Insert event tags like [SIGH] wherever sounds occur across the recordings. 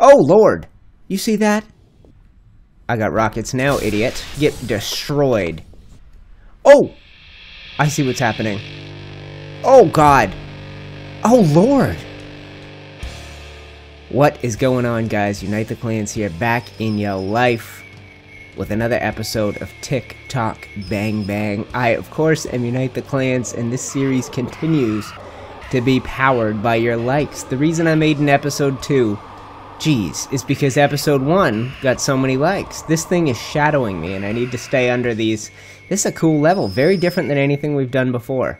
Oh, Lord! You see that? I got rockets now, idiot. Get destroyed. Oh! I see what's happening. Oh, God. Oh, Lord. What is going on, guys? Unite the Clans here, back in your life with another episode of Tick Tock Bang Bang. I, of course, am Unite the Clans, and this series continues to be powered by your likes. The reason I made an episode 2 Jeez, is because episode 1 got so many likes. This thing is shadowing me and I need to stay under these. This is a cool level, very different than anything we've done before.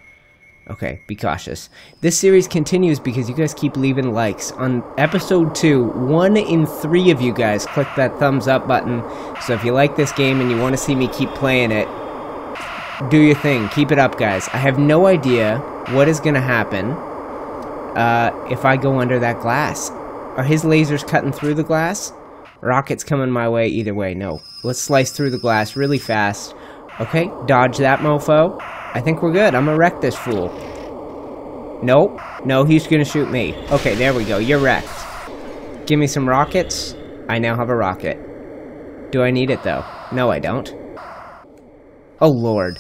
Okay, be cautious. This series continues because you guys keep leaving likes. On episode 2, one in three of you guys click that thumbs up button. So if you like this game and you want to see me keep playing it, do your thing. Keep it up, guys. I have no idea what is going to happen uh, if I go under that glass. Are his lasers cutting through the glass? Rockets coming my way either way. No. Let's slice through the glass really fast. Okay, dodge that mofo. I think we're good. I'm gonna wreck this fool. Nope. No, he's gonna shoot me. Okay, there we go. You're wrecked. Give me some rockets. I now have a rocket. Do I need it, though? No, I don't. Oh, Lord.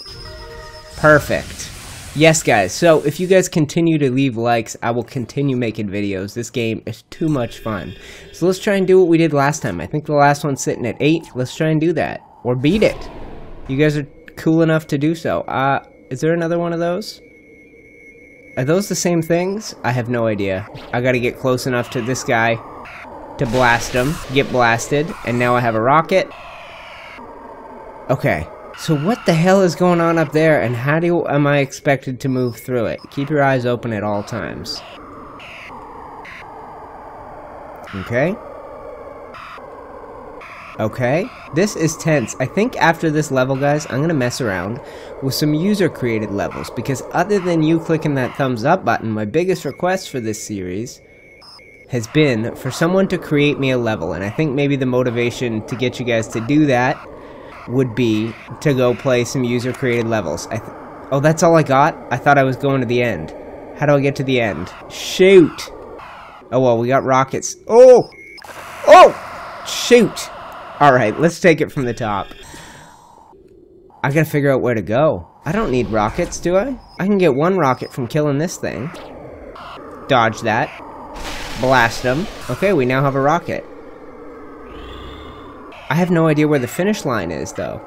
Perfect. Yes, guys, so if you guys continue to leave likes, I will continue making videos. This game is too much fun. So let's try and do what we did last time. I think the last one's sitting at 8. Let's try and do that. Or beat it. You guys are cool enough to do so. Uh, is there another one of those? Are those the same things? I have no idea. I gotta get close enough to this guy to blast him, get blasted, and now I have a rocket. Okay. So what the hell is going on up there, and how do am I expected to move through it? Keep your eyes open at all times. Okay. Okay. This is tense. I think after this level, guys, I'm going to mess around with some user-created levels, because other than you clicking that thumbs up button, my biggest request for this series has been for someone to create me a level, and I think maybe the motivation to get you guys to do that would be to go play some user-created levels. oh, that's all I got? I thought I was going to the end. How do I get to the end? Shoot! Oh, well, we got rockets. Oh! Oh! Shoot! Alright, let's take it from the top. I gotta figure out where to go. I don't need rockets, do I? I can get one rocket from killing this thing. Dodge that. Blast them. Okay, we now have a rocket. I have no idea where the finish line is, though.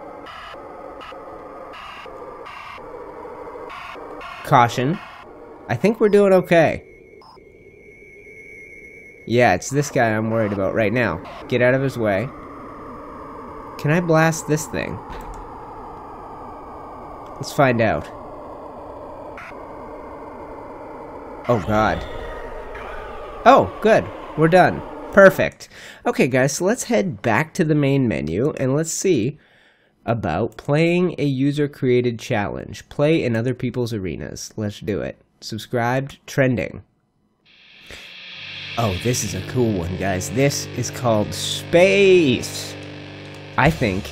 Caution. I think we're doing okay. Yeah, it's this guy I'm worried about right now. Get out of his way. Can I blast this thing? Let's find out. Oh, God. Oh, good. We're done. Perfect. Okay, guys, so let's head back to the main menu and let's see about playing a user-created challenge. Play in other people's arenas. Let's do it. Subscribed, trending. Oh, this is a cool one, guys. This is called Space. I think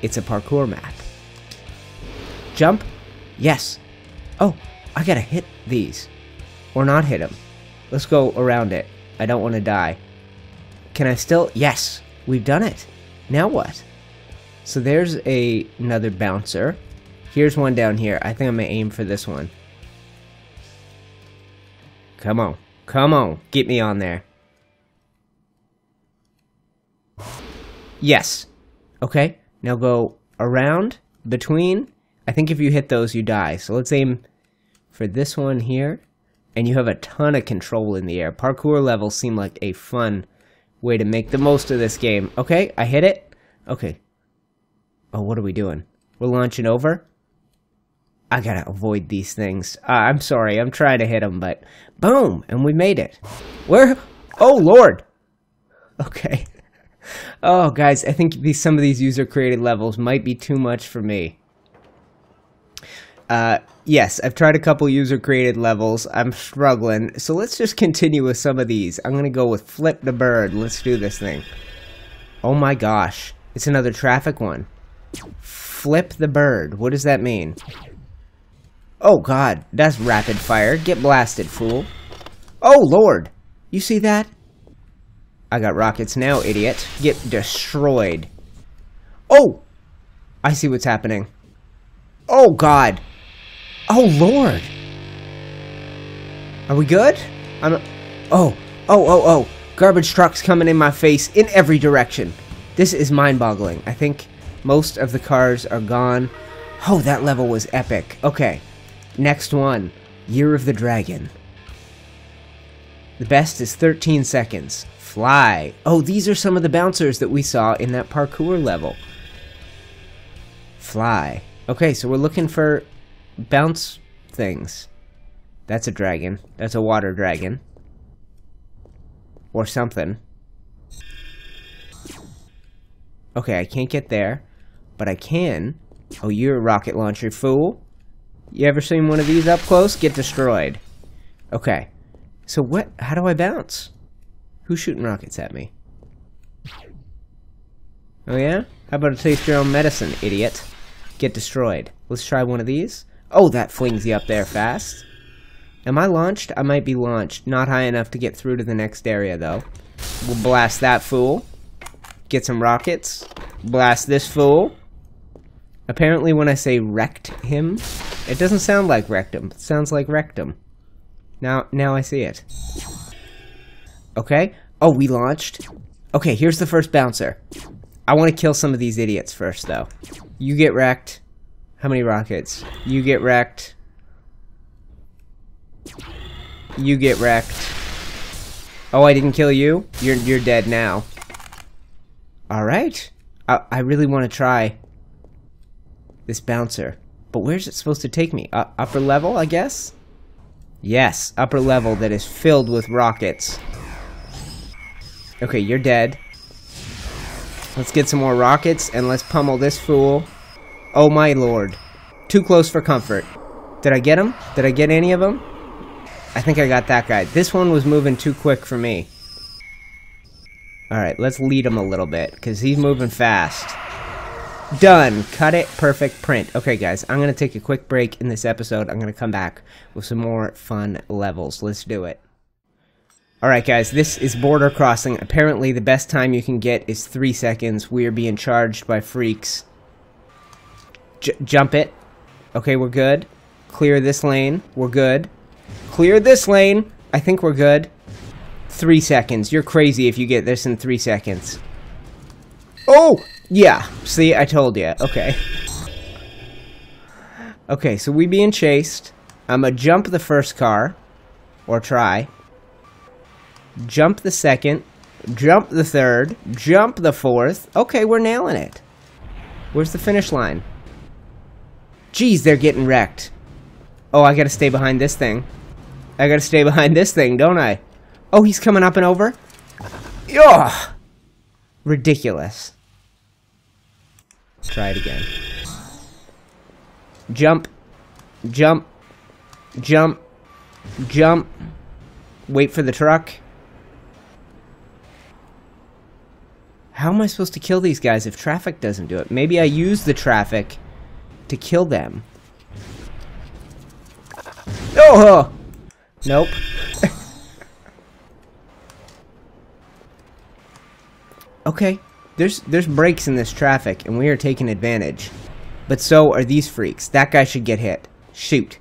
it's a parkour map. Jump? Yes. Oh, I gotta hit these. Or not hit them. Let's go around it. I don't want to die. Can I still? Yes, we've done it. Now what? So there's a another bouncer. Here's one down here. I think I'm gonna aim for this one. Come on. Come on. Get me on there. Yes. Okay. Now go around, between. I think if you hit those, you die. So let's aim for this one here and you have a ton of control in the air. Parkour levels seem like a fun way to make the most of this game. Okay, I hit it. Okay. Oh, what are we doing? We're launching over? I gotta avoid these things. Uh, I'm sorry, I'm trying to hit them, but boom, and we made it. Where? Oh, Lord. Okay. [LAUGHS] Oh, guys, I think these some of these user-created levels might be too much for me. Uh, yes, I've tried a couple user-created levels. I'm struggling. So let's just continue with some of these. I'm going to go with Flip the Bird. Let's do this thing. Oh my gosh. It's another traffic one. Flip the Bird. What does that mean? Oh god, that's rapid fire. Get blasted, fool. Oh lord. You see that? I got rockets now, idiot. Get destroyed. Oh! I see what's happening. Oh, God. Oh, Lord. Are we good? I'm... Oh, oh, oh, oh. Garbage trucks coming in my face in every direction. This is mind-boggling. I think most of the cars are gone. Oh, that level was epic. Okay. Next one. Year of the Dragon. The best is 13 seconds. Fly. Oh, these are some of the bouncers that we saw in that parkour level. Fly. Okay, so we're looking for bounce things. That's a dragon. That's a water dragon. Or something. Okay, I can't get there. But I can. Oh, you're a rocket launcher, fool. You ever seen one of these up close? Get destroyed. Okay. So what? How do I bounce? Who's shooting rockets at me? Oh yeah? How about a taste your own medicine, idiot? Get destroyed. Let's try one of these. Oh, that flings you up there fast. Am I launched? I might be launched. Not high enough to get through to the next area, though. We'll blast that fool. Get some rockets. Blast this fool. Apparently when I say wrecked him, it doesn't sound like rectum. It sounds like rectum. Now, now I see it. Okay. Oh, we launched. Okay, here's the first bouncer. I want to kill some of these idiots first, though. You get wrecked. How many rockets? You get wrecked. You get wrecked. Oh, I didn't kill you? You're, you're dead now. Alright. I, I really want to try this bouncer. But where's it supposed to take me? Uh, upper level, I guess? Yes, upper level that is filled with rockets. Okay, you're dead. Let's get some more rockets, and let's pummel this fool. Oh my lord. Too close for comfort. Did I get him? Did I get any of them? I think I got that guy. This one was moving too quick for me. Alright, let's lead him a little bit, because he's moving fast. Done. Cut it. Perfect print. Okay, guys, I'm going to take a quick break in this episode. I'm going to come back with some more fun levels. Let's do it. Alright, guys, this is Border Crossing. Apparently, the best time you can get is 3 seconds. We are being charged by freaks. J jump it. Okay, we're good. Clear this lane. We're good. Clear this lane. I think we're good. 3 seconds. You're crazy if you get this in 3 seconds. Oh! Yeah, see, I told you. Okay. Okay, so we being chased. I'm gonna jump the first car. Or try. Jump the second. Jump the third. Jump the fourth. Okay, we're nailing it. Where's the finish line? Jeez, they're getting wrecked. Oh, I gotta stay behind this thing. I gotta stay behind this thing, don't I? Oh, he's coming up and over? Ugh! Ridiculous. Try it again. Jump. Jump. Jump. Jump. Wait for the truck. How am I supposed to kill these guys if traffic doesn't do it? Maybe I use the traffic to kill them. Oh! Nope. [LAUGHS] okay. There's there's breaks in this traffic, and we are taking advantage. But so are these freaks. That guy should get hit. Shoot.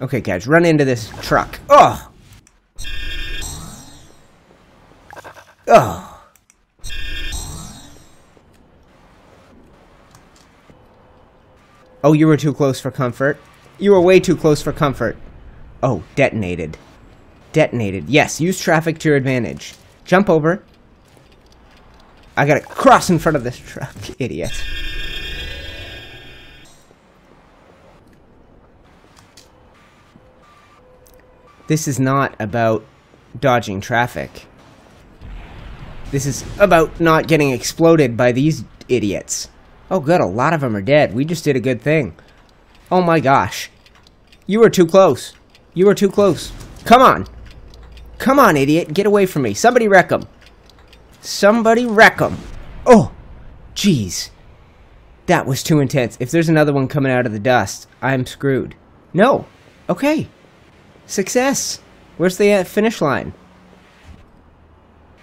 Okay, guys, run into this truck. Oh! Oh! Oh, you were too close for comfort. You were way too close for comfort. Oh, detonated. Detonated. Yes, use traffic to your advantage. Jump over. I gotta cross in front of this truck, [LAUGHS] idiot. This is not about dodging traffic. This is about not getting exploded by these idiots. Oh good, a lot of them are dead. We just did a good thing. Oh my gosh. You were too close. You were too close. Come on. Come on, idiot. Get away from me. Somebody wreck him. Somebody wreck them. Oh, jeez. That was too intense. If there's another one coming out of the dust, I'm screwed. No. Okay. Success. Where's the uh, finish line?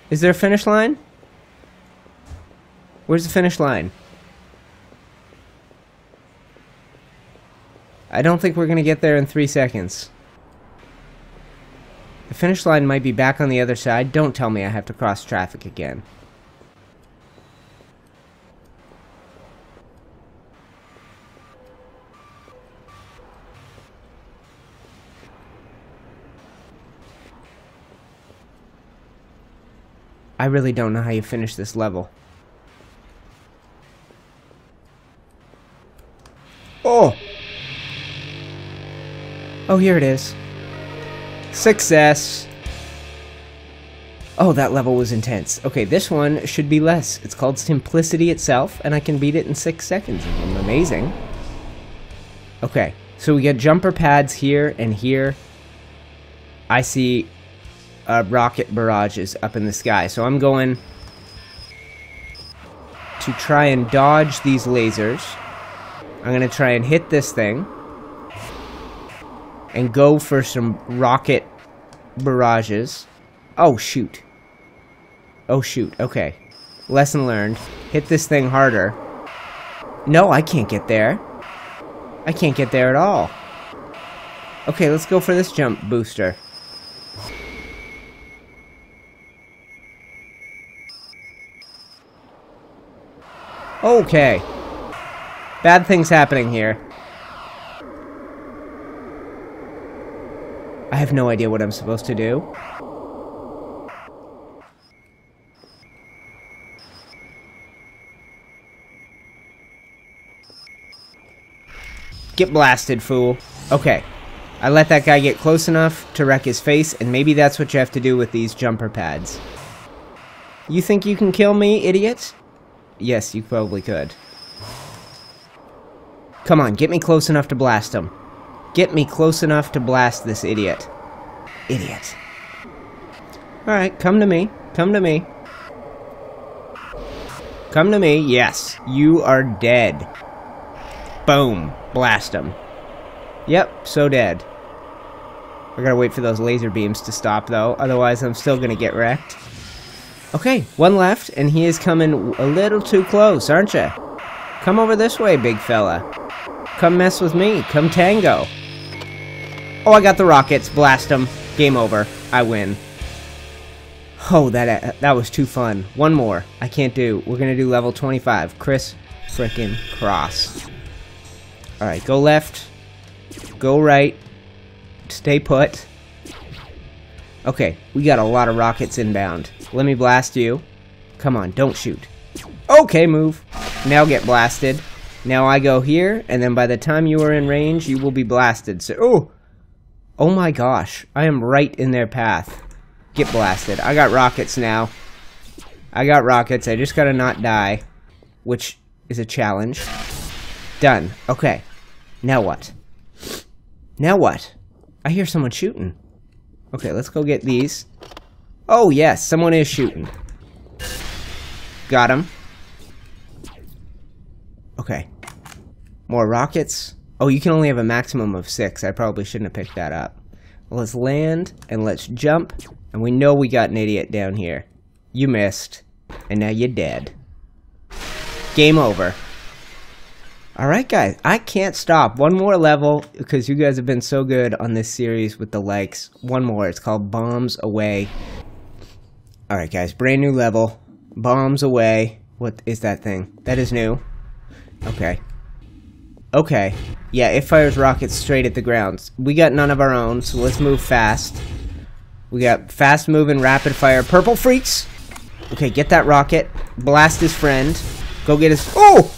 Is there a finish line? Where's the finish line? I don't think we're going to get there in three seconds. The finish line might be back on the other side. Don't tell me I have to cross traffic again. I really don't know how you finish this level. Oh, here it is. Success! Oh, that level was intense. Okay, this one should be less. It's called Simplicity itself, and I can beat it in six seconds. Amazing. Okay, so we get jumper pads here and here. I see uh, rocket barrages up in the sky. So I'm going to try and dodge these lasers. I'm going to try and hit this thing. And go for some rocket barrages. Oh, shoot. Oh, shoot. Okay. Lesson learned. Hit this thing harder. No, I can't get there. I can't get there at all. Okay, let's go for this jump booster. Okay. Bad things happening here. I have no idea what I'm supposed to do. Get blasted, fool. Okay. I let that guy get close enough to wreck his face, and maybe that's what you have to do with these jumper pads. You think you can kill me, idiot? Yes, you probably could. Come on, get me close enough to blast him. Get me close enough to blast this idiot. Idiot. Alright, come to me. Come to me. Come to me. Yes, you are dead. Boom. Blast him. Yep, so dead. I gotta wait for those laser beams to stop, though. Otherwise, I'm still gonna get wrecked. Okay, one left, and he is coming a little too close, aren't you? Come over this way, big fella. Come mess with me. Come tango. Oh, I got the rockets. Blast them. Game over. I win. Oh, that uh, that was too fun. One more. I can't do. We're going to do level 25. Chris frickin' Cross. Alright, go left. Go right. Stay put. Okay, we got a lot of rockets inbound. Let me blast you. Come on, don't shoot. Okay, move. Now get blasted. Now I go here, and then by the time you are in range, you will be blasted. So, oh! Oh my gosh, I am right in their path. Get blasted. I got rockets now. I got rockets, I just gotta not die. Which is a challenge. Done. Okay. Now what? Now what? I hear someone shooting. Okay, let's go get these. Oh, yes, someone is shooting. Got him. Okay. More rockets. Oh, you can only have a maximum of six. I probably shouldn't have picked that up. let's land, and let's jump. And we know we got an idiot down here. You missed. And now you're dead. Game over. Alright guys, I can't stop. One more level, because you guys have been so good on this series with the likes. One more, it's called Bombs Away. Alright guys, brand new level. Bombs away. What is that thing? That is new. Okay. Okay. Yeah, it fires rockets straight at the ground. We got none of our own, so let's move fast. We got fast moving, rapid fire. Purple freaks! Okay, get that rocket. Blast his friend. Go get his- Oh!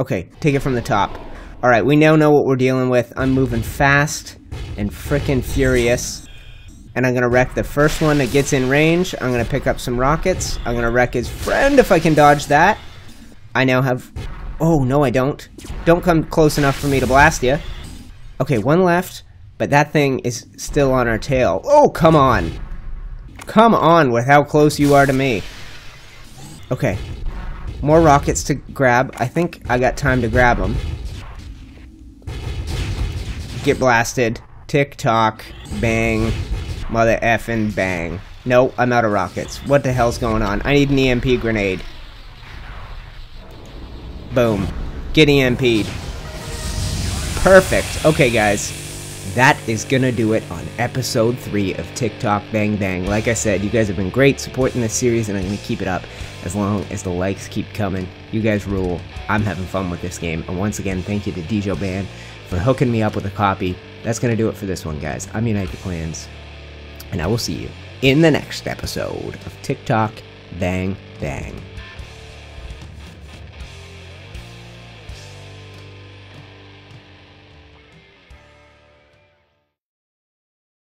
Okay, take it from the top. Alright, we now know what we're dealing with. I'm moving fast and freaking furious and I'm gonna wreck the first one that gets in range. I'm gonna pick up some rockets. I'm gonna wreck his friend if I can dodge that. I now have... Oh, no I don't. Don't come close enough for me to blast you. Okay, one left, but that thing is still on our tail. Oh, come on. Come on with how close you are to me. Okay. More rockets to grab. I think I got time to grab them. Get blasted. Tick tock. Bang. Mother effing bang. No, I'm out of rockets. What the hell's going on? I need an EMP grenade. Boom. Get EMP'd. Perfect. Okay, guys. That is gonna do it on episode 3 of Tick Tock Bang Bang. Like I said, you guys have been great supporting this series, and I'm gonna keep it up as long as the likes keep coming. You guys rule. I'm having fun with this game. And once again, thank you to Dejobaan for hooking me up with a copy. That's gonna do it for this one, guys. I'm Unite the Clans, and I will see you in the next episode of Tick Tock Bang Bang.